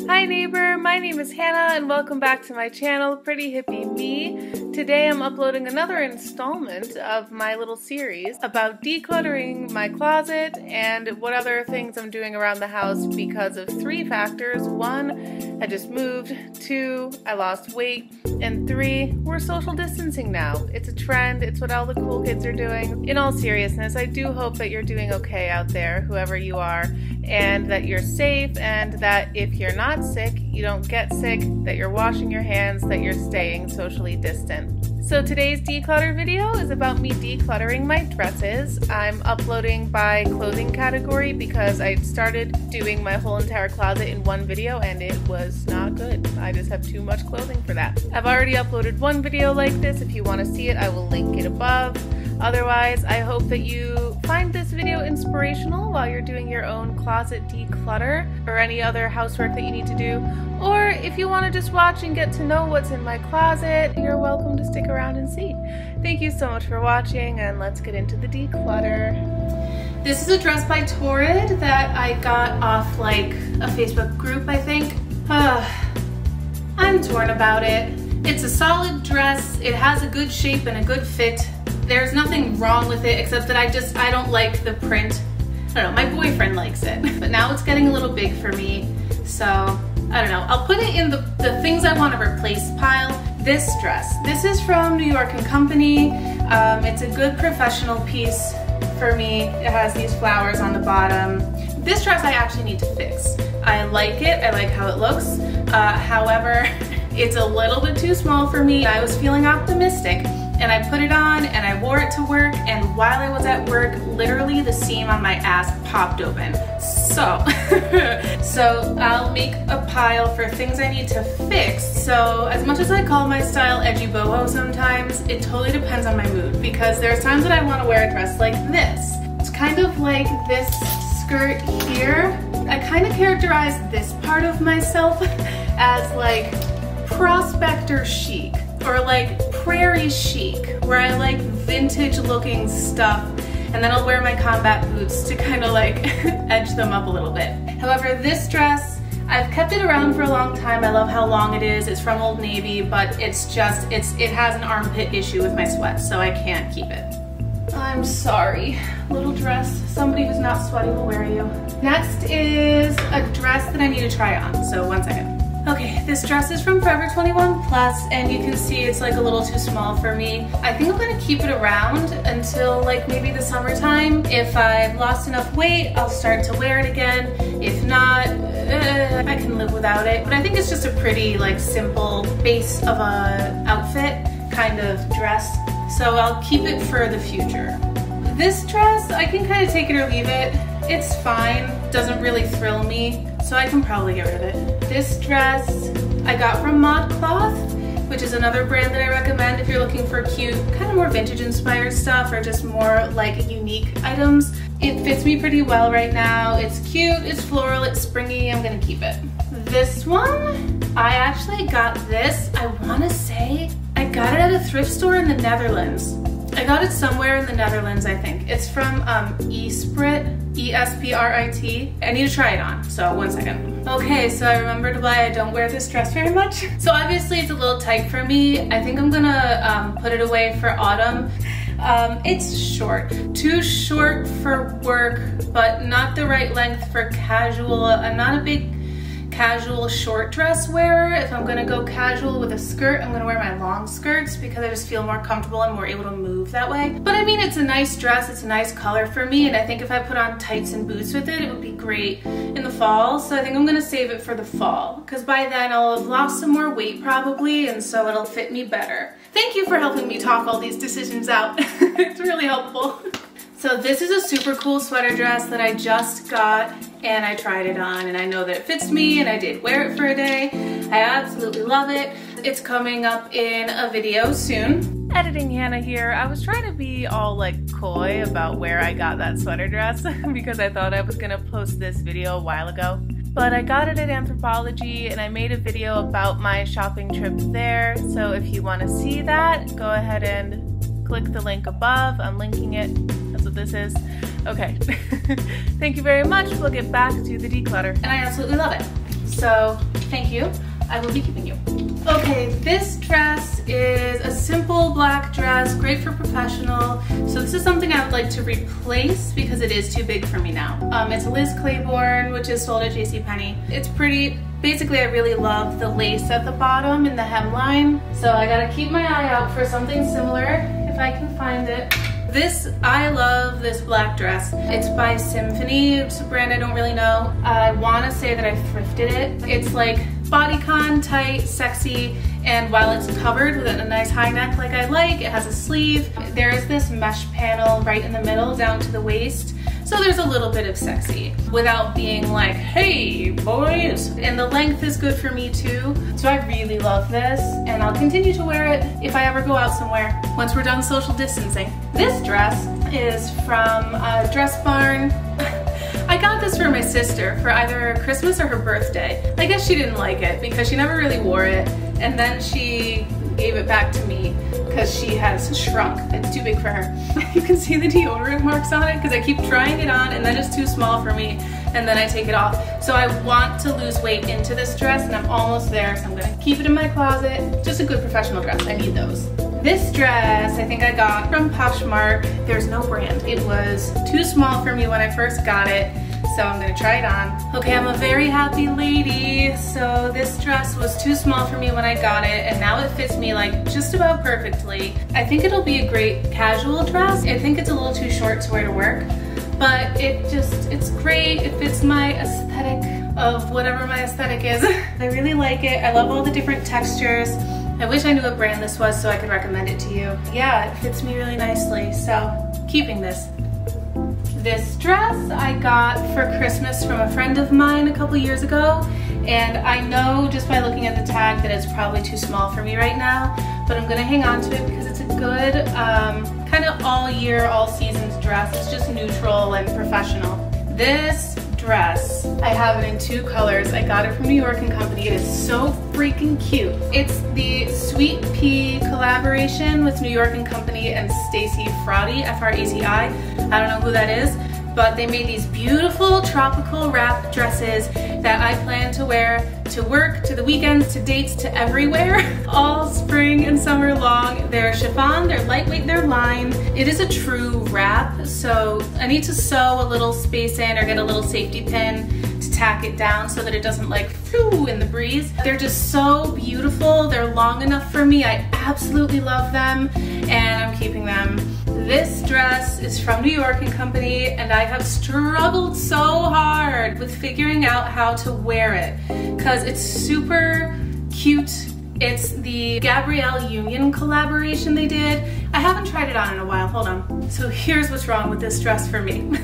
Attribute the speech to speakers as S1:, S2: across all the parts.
S1: Hi neighbor, my name is Hannah and welcome back to my channel, Pretty Hippie Me. Today I'm uploading another installment of my little series about decluttering my closet and what other things I'm doing around the house because of three factors. One, I just moved. Two, I lost weight. And three, we're social distancing now. It's a trend, it's what all the cool kids are doing. In all seriousness, I do hope that you're doing okay out there, whoever you are, and that you're safe, and that if you're not sick, you don't get sick, that you're washing your hands, that you're staying socially distant. So today's declutter video is about me decluttering my dresses. I'm uploading by clothing category because I started doing my whole entire closet in one video and it was not good. I just have too much clothing for that. I've already uploaded one video like this. If you want to see it, I will link it above. Otherwise, I hope that you find this video inspirational while you're doing your own closet declutter or any other housework that you need to do. Or if you want to just watch and get to know what's in my closet, you're welcome to stick around and see. Thank you so much for watching and let's get into the declutter. This is a dress by Torrid that I got off like a Facebook group, I think. Uh, I'm torn about it. It's a solid dress, it has a good shape and a good fit, there's nothing wrong with it except that I just, I don't like the print. I don't know, my boyfriend likes it, but now it's getting a little big for me. So, I don't know. I'll put it in the, the things I want to replace pile. This dress, this is from New York & Company. Um, it's a good professional piece for me. It has these flowers on the bottom. This dress I actually need to fix. I like it, I like how it looks. Uh, however, it's a little bit too small for me. I was feeling optimistic and I put it on and I wore it to work and while I was at work, literally the seam on my ass popped open. So, so I'll make a pile for things I need to fix. So as much as I call my style edgy boho sometimes, it totally depends on my mood because there's times that I want to wear a dress like this. It's kind of like this skirt here. I kind of characterize this part of myself as like prospector chic or like prairie chic, where I like vintage looking stuff and then I'll wear my combat boots to kind of like edge them up a little bit. However, this dress, I've kept it around for a long time. I love how long it is. It's from Old Navy, but it's just, it's it has an armpit issue with my sweat, so I can't keep it. I'm sorry. Little dress. Somebody who's not sweaty will wear you. Next is a dress that I need to try on, so one second. Okay, this dress is from Forever 21 Plus, and you can see it's like a little too small for me. I think I'm gonna keep it around until like maybe the summertime. If I've lost enough weight, I'll start to wear it again. If not, uh, I can live without it. But I think it's just a pretty like simple base of a outfit kind of dress. So I'll keep it for the future. This dress, I can kind of take it or leave it. It's fine, doesn't really thrill me so I can probably get rid of it. This dress I got from ModCloth, which is another brand that I recommend if you're looking for cute, kind of more vintage inspired stuff or just more like unique items. It fits me pretty well right now. It's cute, it's floral, it's springy, I'm gonna keep it. This one, I actually got this, I wanna say, I got it at a thrift store in the Netherlands. I got it somewhere in the Netherlands, I think. It's from um, Esprit, E-S-P-R-I-T. I need to try it on, so one second. Okay, so I remembered why I don't wear this dress very much. So obviously it's a little tight for me. I think I'm gonna um, put it away for autumn. Um, it's short, too short for work, but not the right length for casual. I'm not a big casual short dress wearer. If I'm gonna go casual with a skirt, I'm gonna wear my long skirts because I just feel more comfortable and more able to move that way. But I mean, it's a nice dress, it's a nice color for me, and I think if I put on tights and boots with it, it would be great in the fall. So I think I'm gonna save it for the fall because by then I'll have lost some more weight probably, and so it'll fit me better. Thank you for helping me talk all these decisions out. it's really helpful. So this is a super cool sweater dress that I just got and I tried it on and I know that it fits me and I did wear it for a day. I absolutely love it. It's coming up in a video soon. Editing Hannah here. I was trying to be all like coy about where I got that sweater dress because I thought I was gonna post this video a while ago. But I got it at Anthropologie and I made a video about my shopping trip there. So if you wanna see that, go ahead and click the link above. I'm linking it what this is. Okay, thank you very much. We'll get back to the declutter. And I absolutely love it. So thank you. I will be keeping you. Okay, this dress is a simple black dress, great for professional. So this is something I would like to replace because it is too big for me now. Um, it's Liz Claiborne, which is sold at JCPenney. It's pretty, basically I really love the lace at the bottom and the hemline. So I gotta keep my eye out for something similar if I can find it. This, I love this black dress. It's by Symphony, it's a brand I don't really know. I wanna say that I thrifted it. It's like bodycon, tight, sexy, and while it's covered with a nice high neck like I like, it has a sleeve. There is this mesh panel right in the middle down to the waist. So there's a little bit of sexy without being like, hey boys. And the length is good for me too. So I really love this and I'll continue to wear it if I ever go out somewhere once we're done social distancing. This dress is from Dress Barn. I got this for my sister for either Christmas or her birthday. I guess she didn't like it because she never really wore it and then she gave it back to me because she has shrunk. It's too big for her. you can see the deodorant marks on it because I keep trying it on and then it's too small for me and then I take it off. So I want to lose weight into this dress and I'm almost there so I'm gonna keep it in my closet. Just a good professional dress, I need those. This dress I think I got from Poshmark. There's no brand. It was too small for me when I first got it so I'm gonna try it on. Okay, I'm a very happy lady. So this dress was too small for me when I got it and now it fits me like just about perfectly. I think it'll be a great casual dress. I think it's a little too short to wear to work, but it just, it's great. It fits my aesthetic of whatever my aesthetic is. I really like it. I love all the different textures. I wish I knew what brand this was so I could recommend it to you. Yeah, it fits me really nicely, so keeping this. This dress I got for Christmas from a friend of mine a couple years ago and I know just by looking at the tag that it's probably too small for me right now but I'm gonna hang on to it because it's a good um, kind of all year, all seasons dress. It's just neutral and professional. This dress, I have it in two colors. I got it from New York and Company. It is so freaking cute. It's the Sweet Pea collaboration with New York and Company and Stacy F-R-A-T-I. I don't know who that is, but they made these beautiful tropical wrap dresses that I plan to wear to work, to the weekends, to dates, to everywhere, all spring and summer long. They're chiffon, they're lightweight, they're lined. It is a true wrap, so I need to sew a little space in or get a little safety pin to tack it down so that it doesn't like phew in the breeze. They're just so beautiful. They're long enough for me. I absolutely love them and I'm keeping them. This dress is from New York and Company and I have struggled so hard with figuring out how to wear it because it's super cute. It's the Gabrielle Union collaboration they did. I haven't tried it on in a while, hold on. So here's what's wrong with this dress for me.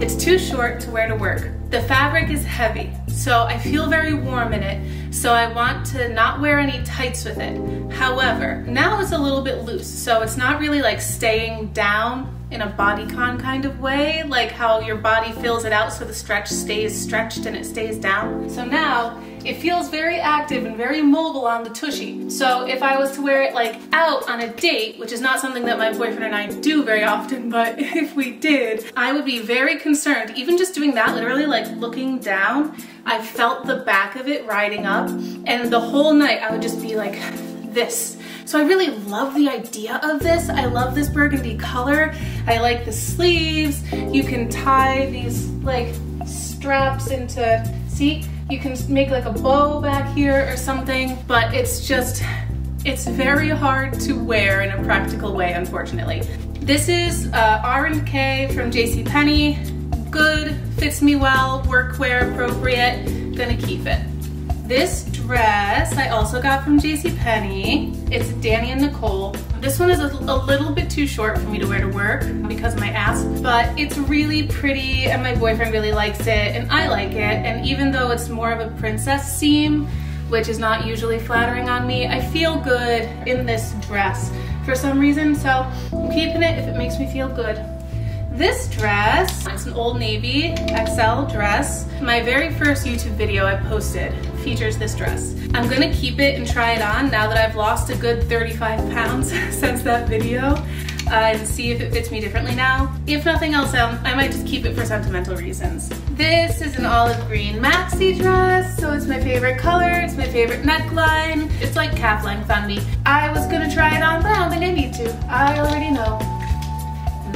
S1: it's too short to wear to work. The fabric is heavy, so I feel very warm in it, so I want to not wear any tights with it. However, now it's a little bit loose, so it's not really like staying down in a bodycon kind of way, like how your body fills it out so the stretch stays stretched and it stays down. So now it feels very active and very mobile on the tushy. So if I was to wear it like out on a date, which is not something that my boyfriend and I do very often, but if we did, I would be very concerned. Even just doing that, literally like looking down, I felt the back of it riding up and the whole night I would just be like this. So I really love the idea of this. I love this burgundy color. I like the sleeves. You can tie these like straps into, see, you can make like a bow back here or something, but it's just, it's very hard to wear in a practical way, unfortunately. This is uh, R&K from JCPenney. Good, fits me well, workwear appropriate, gonna keep it. This dress I also got from JCPenney. It's Danny and Nicole. This one is a, a, little bit too short for me to wear to work because of my ass, but it's really pretty and my boyfriend really likes it and I like it. And even though it's more of a princess seam, which is not usually flattering on me, I feel good in this dress for some reason, so I'm keeping it if it makes me feel good. This dress, it's an Old Navy XL dress. My very first YouTube video I posted features this dress. I'm gonna keep it and try it on now that I've lost a good 35 pounds since that video uh, and see if it fits me differently now. If nothing else, um, I might just keep it for sentimental reasons. This is an olive green maxi dress, so it's my favorite color, it's my favorite neckline. It's like calf length on me. I was gonna try it on, but I don't think I need to. I already know.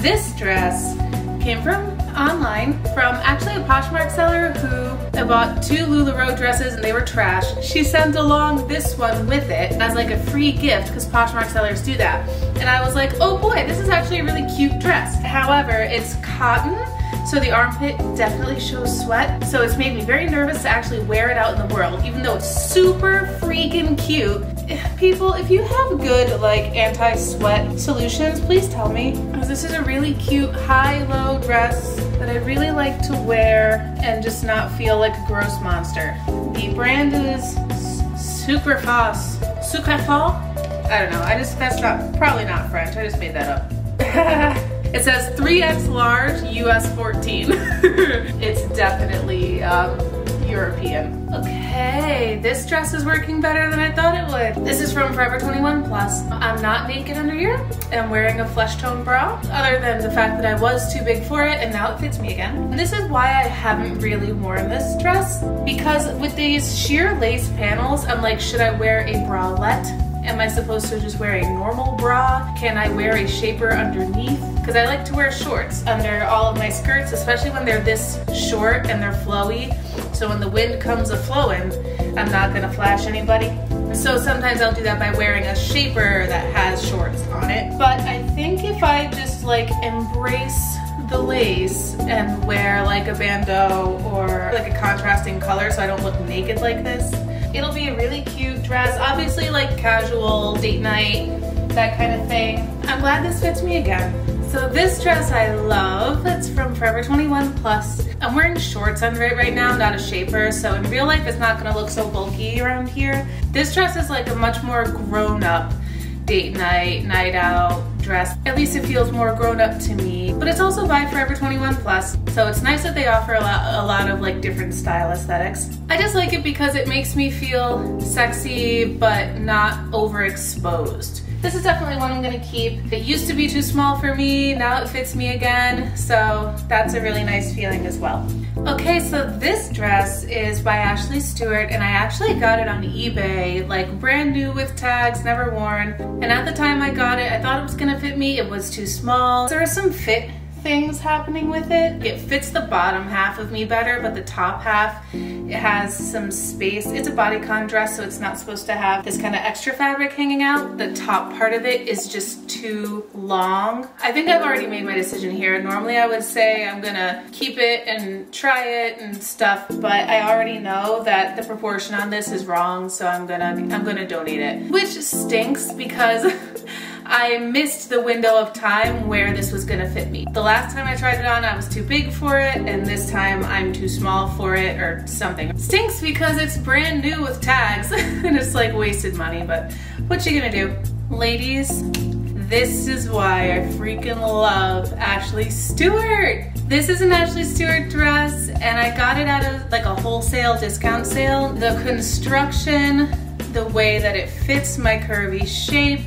S1: This dress came from online from actually a Poshmark seller who bought two LuLaRoe dresses and they were trash. She sent along this one with it as like a free gift because Poshmark sellers do that. And I was like, oh boy, this is actually a really cute dress. However, it's cotton so the armpit definitely shows sweat. So it's made me very nervous to actually wear it out in the world, even though it's super freaking cute. People, if you have good like anti-sweat solutions, please tell me. This is a really cute high-low dress that I really like to wear and just not feel like a gross monster. The brand is Sucre Foss. Sucre Foss? I don't know, I just, that's not, probably not French, I just made that up. It says 3X large, US 14. it's definitely um, European. Okay, this dress is working better than I thought it would. This is from Forever 21 Plus. I'm not naked under here. I'm wearing a flesh tone bra, other than the fact that I was too big for it and now it fits me again. And this is why I haven't really worn this dress, because with these sheer lace panels, I'm like, should I wear a bralette Am I supposed to just wear a normal bra? Can I wear a shaper underneath? Because I like to wear shorts under all of my skirts, especially when they're this short and they're flowy. So when the wind comes a flowing, I'm not gonna flash anybody. So sometimes I'll do that by wearing a shaper that has shorts on it. But I think if I just like embrace the lace and wear like a bandeau or like a contrasting color so I don't look naked like this, It'll be a really cute dress. Obviously like casual, date night, that kind of thing. I'm glad this fits me again. So this dress I love. It's from Forever 21 Plus. I'm wearing shorts under it right now, not a shaper, so in real life it's not gonna look so bulky around here. This dress is like a much more grown up date night, night out dress. At least it feels more grown up to me. But it's also by Forever 21 Plus, so it's nice that they offer a lot, a lot of like different style aesthetics. I just like it because it makes me feel sexy but not overexposed. This is definitely one I'm gonna keep. It used to be too small for me, now it fits me again, so that's a really nice feeling as well. Okay, so this dress is by Ashley Stewart, and I actually got it on eBay, like brand new with tags, never worn. And at the time I got it, I thought it was gonna fit me, it was too small. There are some fit things happening with it. It fits the bottom half of me better, but the top half, it has some space. It's a bodycon dress, so it's not supposed to have this kind of extra fabric hanging out. The top part of it is just too long. I think I've already made my decision here. Normally I would say I'm gonna keep it and try it and stuff, but I already know that the proportion on this is wrong, so I'm gonna, I'm gonna donate it. Which stinks because I missed the window of time where this was gonna fit me. The last time I tried it on, I was too big for it, and this time I'm too small for it or something. Stinks because it's brand new with tags, and it's like wasted money, but what you gonna do? Ladies, this is why I freaking love Ashley Stewart. This is an Ashley Stewart dress and I got it at a, like a wholesale discount sale. The construction, the way that it fits my curvy shape,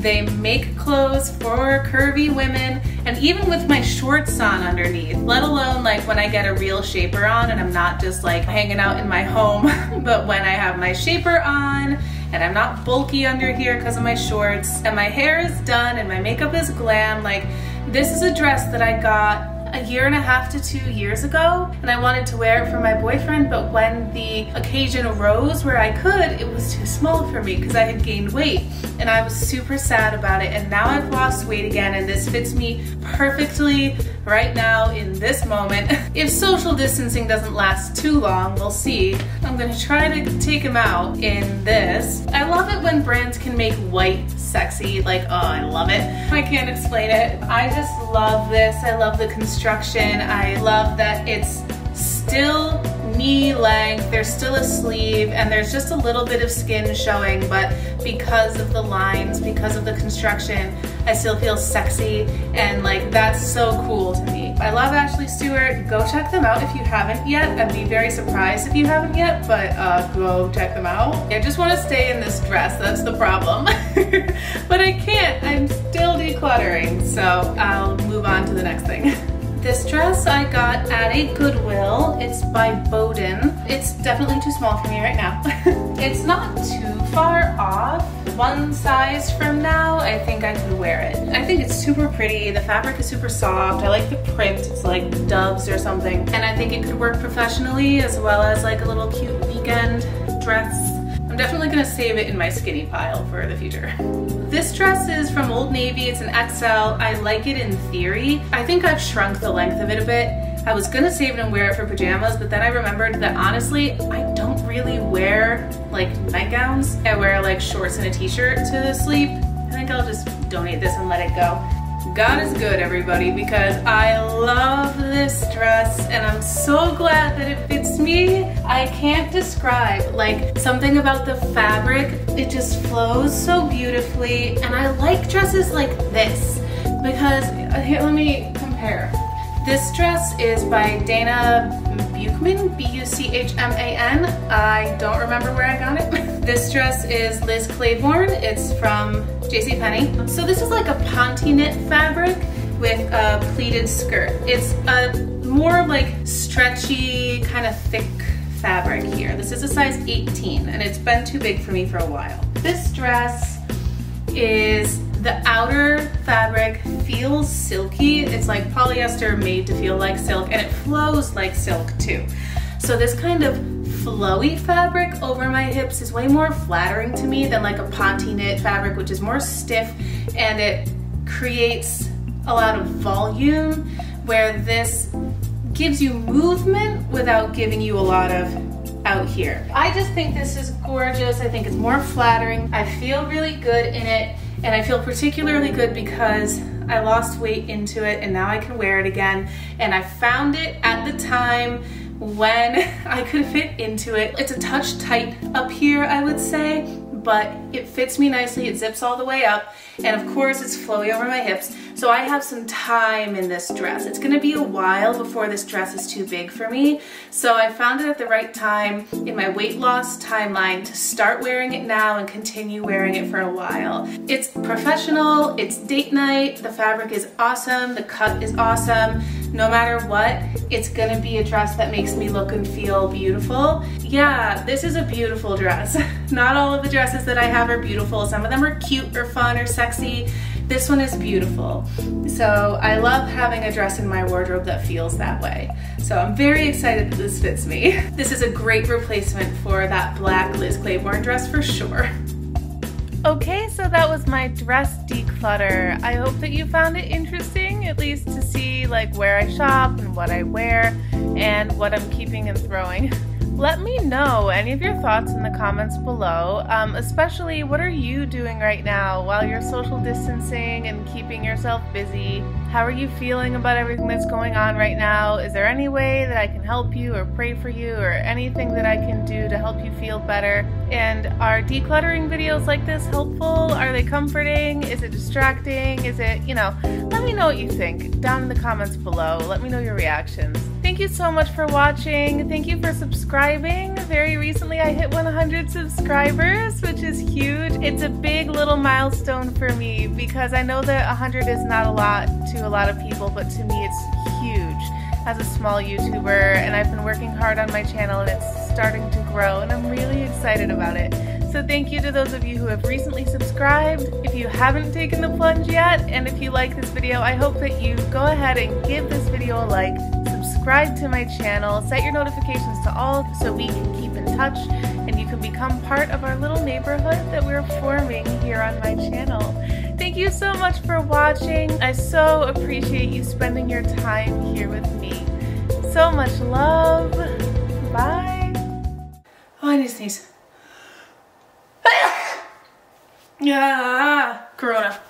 S1: they make clothes for curvy women and even with my shorts on underneath, let alone like when I get a real shaper on and I'm not just like hanging out in my home, but when I have my shaper on and I'm not bulky under here because of my shorts and my hair is done and my makeup is glam, like this is a dress that I got a year and a half to two years ago and I wanted to wear it for my boyfriend but when the occasion arose where I could it was too small for me because I had gained weight and I was super sad about it and now I've lost weight again and this fits me perfectly right now in this moment. if social distancing doesn't last too long, we'll see. I'm gonna try to take him out in this. I love it when brands can make white sexy, like, oh, I love it. I can't explain it. I just love this. I love the construction. I love that it's still knee length, there's still a sleeve, and there's just a little bit of skin showing, but because of the lines, because of the construction, I still feel sexy, and like that's so cool to me. I love Ashley Stewart. Go check them out if you haven't yet. I'd be very surprised if you haven't yet, but uh, go check them out. I just want to stay in this dress, that's the problem. but I can't, I'm still decluttering, so I'll move on to the next thing. This dress I got at a Goodwill. It's by Boden. It's definitely too small for me right now. it's not too far off. One size from now, I think I could wear it. I think it's super pretty. The fabric is super soft. I like the print. It's like doves or something. And I think it could work professionally as well as like a little cute weekend dress definitely gonna save it in my skinny pile for the future. This dress is from Old Navy, it's an XL. I like it in theory. I think I've shrunk the length of it a bit. I was gonna save it and wear it for pajamas, but then I remembered that honestly, I don't really wear like nightgowns. I wear like shorts and a t-shirt to sleep. I think I'll just donate this and let it go. God is good, everybody, because I love this dress and I'm so glad that it fits me. I can't describe, like, something about the fabric. It just flows so beautifully and I like dresses like this because, uh, here, let me compare. This dress is by Dana Buchman, B-U-C-H-M-A-N. I don't remember where I got it. this dress is Liz Claiborne. It's from JCPenney. So this is like a ponte knit fabric with a pleated skirt. It's a more like stretchy, kind of thick fabric here. This is a size 18 and it's been too big for me for a while. This dress is the outer fabric feels silky. It's like polyester made to feel like silk and it flows like silk too. So this kind of flowy fabric over my hips is way more flattering to me than like a ponte knit fabric, which is more stiff and it creates a lot of volume where this gives you movement without giving you a lot of out here. I just think this is gorgeous. I think it's more flattering. I feel really good in it and I feel particularly good because I lost weight into it and now I can wear it again. And I found it at the time when I could fit into it. It's a touch tight up here, I would say, but it fits me nicely. It zips all the way up. And of course it's flowy over my hips. So I have some time in this dress. It's gonna be a while before this dress is too big for me. So I found it at the right time in my weight loss timeline to start wearing it now and continue wearing it for a while. It's professional, it's date night, the fabric is awesome, the cut is awesome. No matter what, it's gonna be a dress that makes me look and feel beautiful. Yeah, this is a beautiful dress. Not all of the dresses that I have are beautiful. Some of them are cute or fun or sexy. This one is beautiful. So I love having a dress in my wardrobe that feels that way. So I'm very excited that this fits me. This is a great replacement for that black Liz Claiborne dress for sure. Okay, so that was my dress declutter. I hope that you found it interesting, at least to see like where I shop and what I wear and what I'm keeping and throwing. Let me know any of your thoughts in the comments below, um, especially what are you doing right now while you're social distancing and keeping yourself busy? How are you feeling about everything that's going on right now? Is there any way that I can help you or pray for you or anything that I can do to help you feel better? And are decluttering videos like this helpful? Are they comforting? Is it distracting? Is it, you know, let me know what you think down in the comments below. Let me know your reactions. Thank you so much for watching. Thank you for subscribing. Very recently I hit 100 subscribers, which is huge. It's a big little milestone for me because I know that 100 is not a lot to a lot of people, but to me it's huge as a small YouTuber and I've been working hard on my channel and it's starting to grow and I'm really excited about it. So thank you to those of you who have recently subscribed. If you haven't taken the plunge yet and if you like this video, I hope that you go ahead and give this video a like, subscribe to my channel, set your notifications to all so we can keep in touch and you can become part of our little neighborhood that we're forming here on my channel. Thank you so much for watching. I so appreciate you spending your time here with me. So much love. Bye. Oh, I need to sneeze. yeah, Corona.